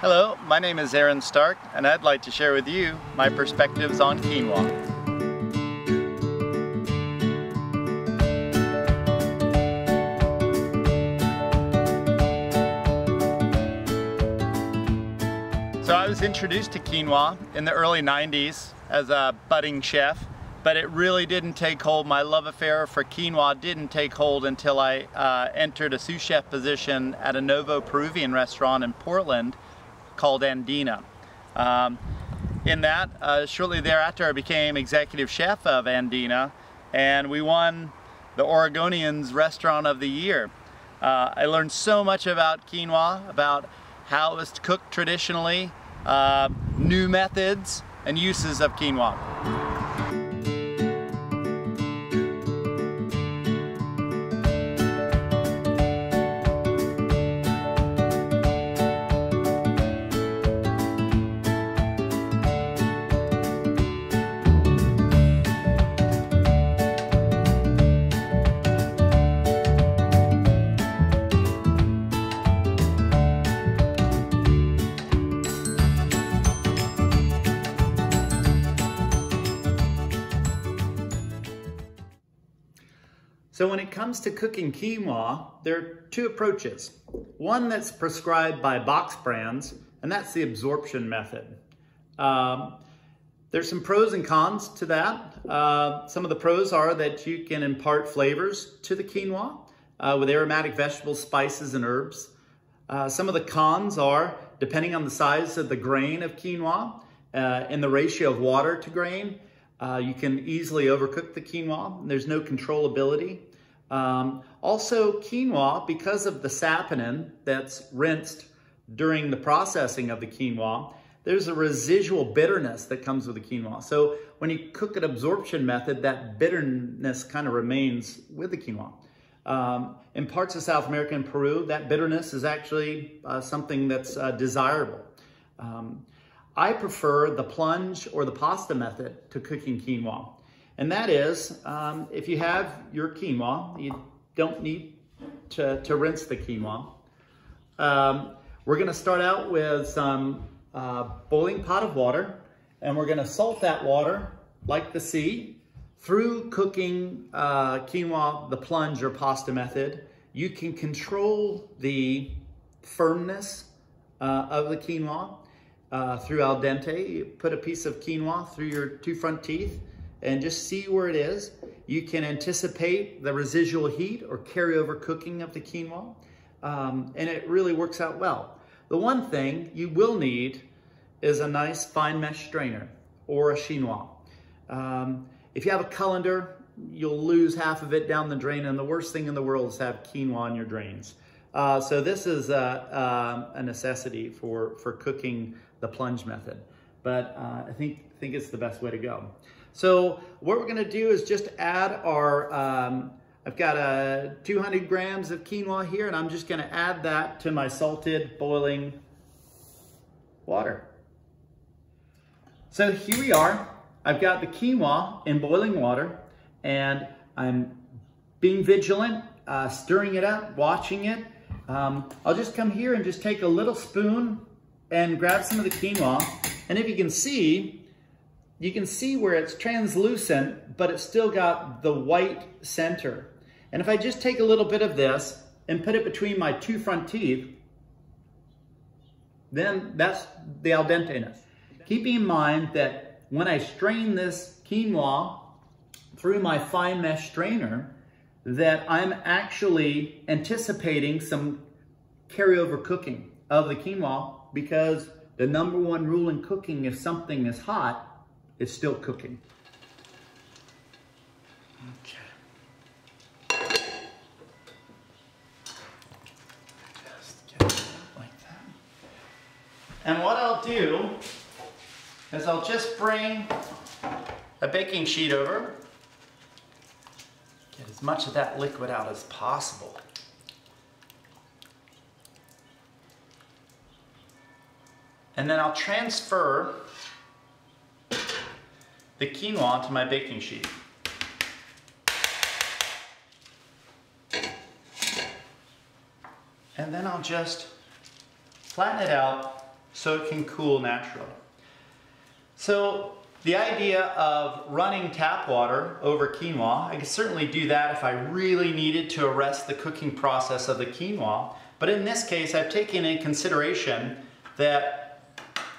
Hello, my name is Arran Stark and I'd like to share with you my perspectives on quinoa. So I was introduced to quinoa in the early 90s as a budding chef but it really didn't take hold. My love affair for quinoa didn't take hold until I uh, entered a sous chef position at a Novo Peruvian restaurant in Portland called Andina. Um, in that, uh, shortly thereafter, I became executive chef of Andina, and we won the Oregonians Restaurant of the Year. Uh, I learned so much about quinoa, about how it was cooked traditionally, uh, new methods and uses of quinoa. So when it comes to cooking quinoa, there are two approaches. One that's prescribed by box brands, and that's the absorption method. Um, there's some pros and cons to that. Uh, some of the pros are that you can impart flavors to the quinoa uh, with aromatic vegetables, spices, and herbs. Uh, some of the cons are, depending on the size of the grain of quinoa uh, and the ratio of water to grain, uh, you can easily overcook the quinoa. There's no controllability. Um, also, quinoa, because of the saponin that's rinsed during the processing of the quinoa, there's a residual bitterness that comes with the quinoa. So when you cook an absorption method, that bitterness kind of remains with the quinoa. Um, in parts of South America and Peru, that bitterness is actually uh, something that's uh, desirable. Um, I prefer the plunge or the pasta method to cooking quinoa. And that is, um, if you have your quinoa, you don't need to, to rinse the quinoa. Um, we're gonna start out with some uh, boiling pot of water, and we're gonna salt that water like the sea. Through cooking uh, quinoa, the plunge or pasta method, you can control the firmness uh, of the quinoa uh, through al dente. You put a piece of quinoa through your two front teeth, and just see where it is. You can anticipate the residual heat or carryover cooking of the quinoa, um, and it really works out well. The one thing you will need is a nice fine mesh strainer or a chinois. Um, if you have a colander, you'll lose half of it down the drain, and the worst thing in the world is have quinoa in your drains. Uh, so this is a, a, necessity for, for cooking the plunge method, but uh, I think, think it's the best way to go. So what we're gonna do is just add our, um, I've got a 200 grams of quinoa here and I'm just gonna add that to my salted boiling water. So here we are. I've got the quinoa in boiling water and I'm being vigilant, uh, stirring it up, watching it. Um, I'll just come here and just take a little spoon and grab some of the quinoa. And if you can see, you can see where it's translucent, but it's still got the white center. And if I just take a little bit of this and put it between my two front teeth, then that's the al denteness. Keeping in mind that when I strain this quinoa through my fine mesh strainer, that I'm actually anticipating some carryover cooking of the quinoa because the number one rule in cooking, if something is hot, it's still cooking. Okay. Like that. And what I'll do is I'll just bring a baking sheet over, get as much of that liquid out as possible. And then I'll transfer the quinoa onto my baking sheet. And then I'll just flatten it out so it can cool naturally. So the idea of running tap water over quinoa, I could certainly do that if I really needed to arrest the cooking process of the quinoa. But in this case, I've taken in consideration that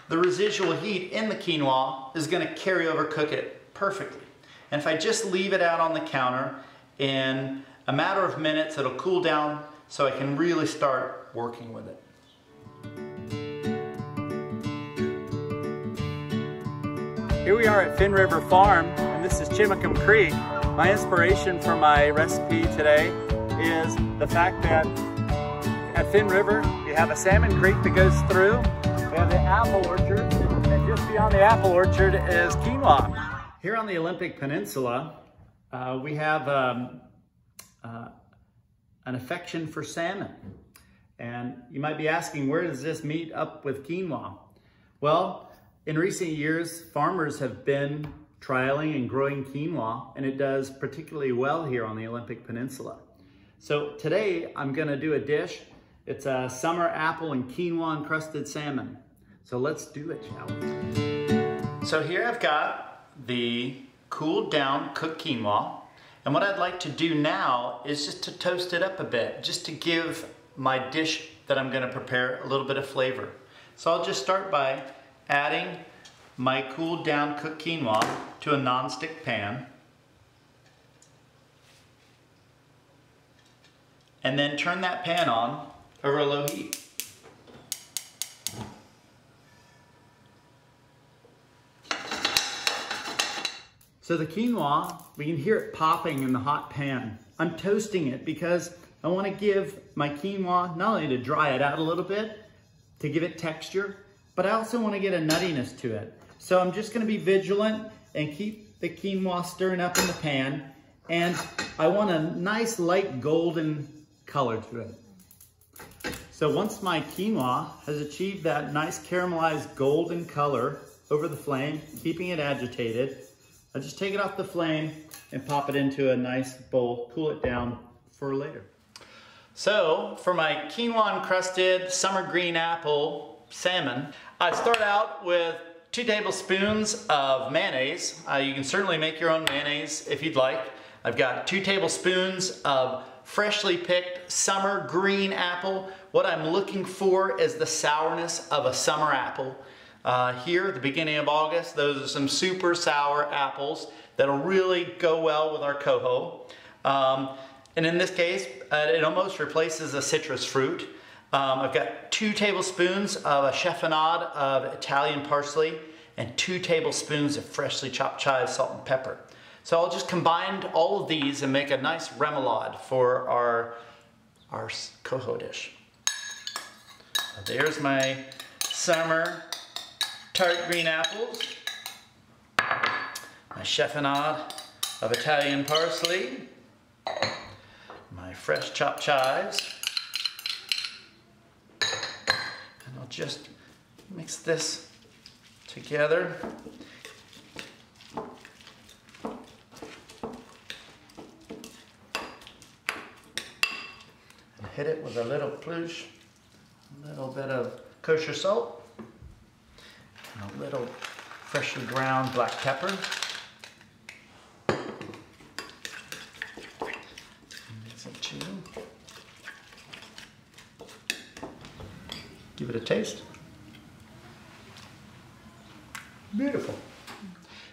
the residual heat in the quinoa is going to carry over cook it perfectly. And if I just leave it out on the counter, in a matter of minutes, it'll cool down so I can really start working with it. Here we are at Finnriver Farm, and this is Chimacum Creek. My inspiration for my recipe today is the fact that at Finnriver, you have a salmon creek that goes through. We have the apple orchard, and just beyond the apple orchard is quinoa. Here on the Olympic Peninsula, uh, we have um, uh, an affection for salmon. And you might be asking, where does this meet up with quinoa? Well, in recent years, farmers have been trialing and growing quinoa, and it does particularly well here on the Olympic Peninsula. So today, I'm gonna do a dish. It's a summer apple and quinoa encrusted salmon. So let's do it, shall we? So here I've got the cooled down cooked quinoa. And what I'd like to do now is just to toast it up a bit, just to give my dish that I'm gonna prepare a little bit of flavor. So I'll just start by adding my cooled down cooked quinoa to a non-stick pan. And then turn that pan on over a low heat. So the quinoa, we can hear it popping in the hot pan. I'm toasting it because I want to give my quinoa, not only to dry it out a little bit, to give it texture, but I also want to get a nuttiness to it. So I'm just going to be vigilant and keep the quinoa stirring up in the pan. And I want a nice light golden color to it. So once my quinoa has achieved that nice caramelized golden color over the flame, keeping it agitated, I just take it off the flame and pop it into a nice bowl, cool it down for later. So for my quinoa encrusted summer green apple salmon, I start out with two tablespoons of mayonnaise. Uh, you can certainly make your own mayonnaise if you'd like. I've got two tablespoons of freshly picked summer green apple. What I'm looking for is the sourness of a summer apple. Uh, here at the beginning of August, those are some super sour apples that'll really go well with our coho. Um, and in this case, uh, it almost replaces a citrus fruit. Um, I've got two tablespoons of a chiffonade of Italian parsley and two tablespoons of freshly chopped chives, salt, and pepper. So I'll just combine all of these and make a nice remoulade for our, our coho dish. There's my summer tart green apples, my chiffonade of Italian parsley, my fresh chopped chives, and I'll just mix this together. Hit it with a little plush, a little bit of kosher salt a little freshly ground black pepper. Give it a taste. Beautiful.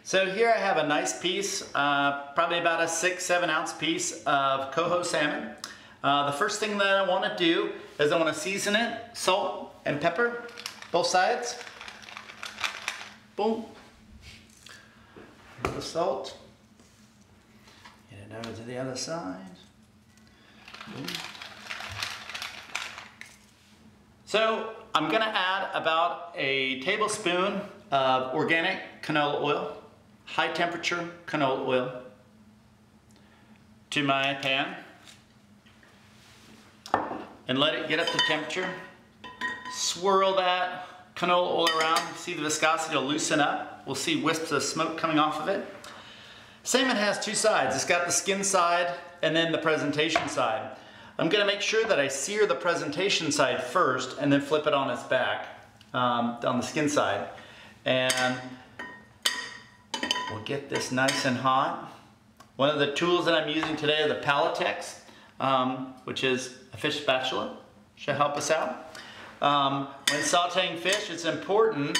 So here I have a nice piece, uh, probably about a six, seven ounce piece of coho salmon. Uh, the first thing that I want to do is I want to season it, salt and pepper, both sides. Boom. the salt. Get it over to the other side. Boom. So I'm gonna add about a tablespoon of organic canola oil, high temperature canola oil, to my pan and let it get up to temperature. Swirl that canola oil around. See the viscosity will loosen up. We'll see wisps of smoke coming off of it. Salmon has two sides. It's got the skin side and then the presentation side. I'm gonna make sure that I sear the presentation side first and then flip it on its back. um, on the skin side. And we'll get this nice and hot. One of the tools that I'm using today are the Peltex, um, which is a fish spatula. Should help us out. Um, when sauteing fish, it's important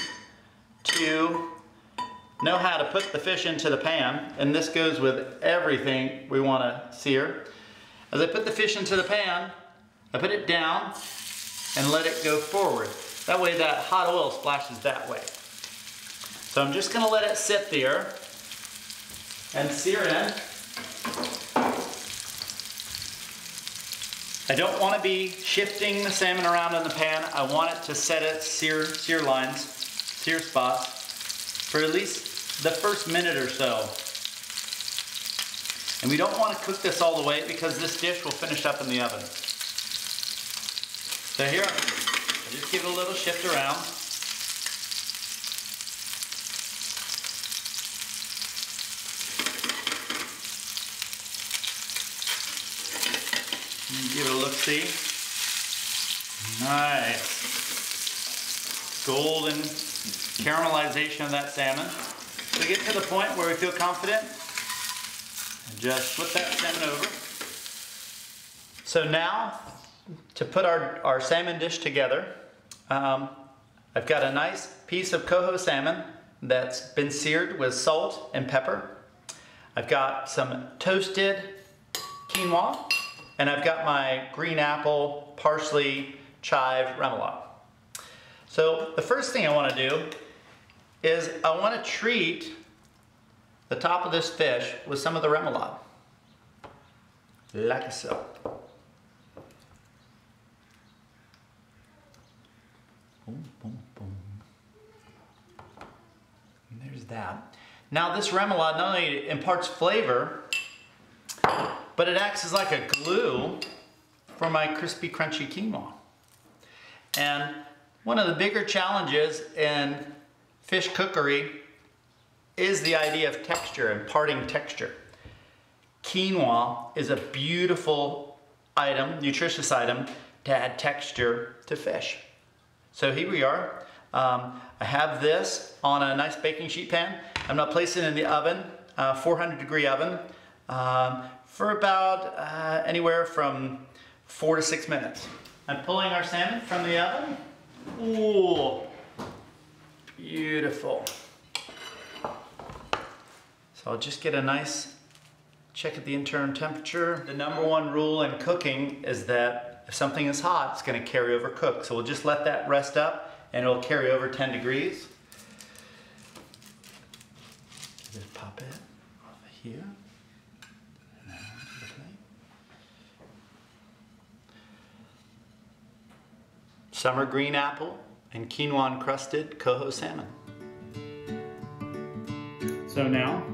to know how to put the fish into the pan, and this goes with everything we want to sear. As I put the fish into the pan, I put it down and let it go forward. That way that hot oil splashes that way. So I'm just gonna let it sit there and sear in. I don't want to be shifting the salmon around in the pan. I want it to set its sear, sear lines, sear spots for at least the first minute or so. And we don't want to cook this all the way because this dish will finish up in the oven. So here, I just give it a little shift around. Look-see. Nice. Golden caramelization of that salmon. So get to the point where we feel confident, And just flip that salmon over. So now, to put our, our salmon dish together, um, I've got a nice piece of coho salmon that's been seared with salt and pepper. I've got some toasted quinoa, and I've got my green apple, parsley, chive, remoulade. So the first thing I want to do is I want to treat the top of this fish with some of the remoulade. Like so. Boom, boom, boom. And there's that. Now this remoulade not only imparts flavor, but it acts as like a glue for my crispy, crunchy quinoa. And one of the bigger challenges in fish cookery is the idea of texture, imparting texture. Quinoa is a beautiful item, nutritious item, to add texture to fish. So here we are. Um, I have this on a nice baking sheet pan. I'm gonna place it in the oven, uh, 400 degree oven, um, for about uh, anywhere from four to six minutes. I'm pulling our salmon from the oven. Ooh, beautiful. So I'll just get a nice check at the internal temperature. The number one rule in cooking is that if something is hot, it's gonna carry over cook. So we'll just let that rest up and it'll carry over 10 degrees. Just pop it here. Summer green apple and quinoa encrusted coho salmon. So now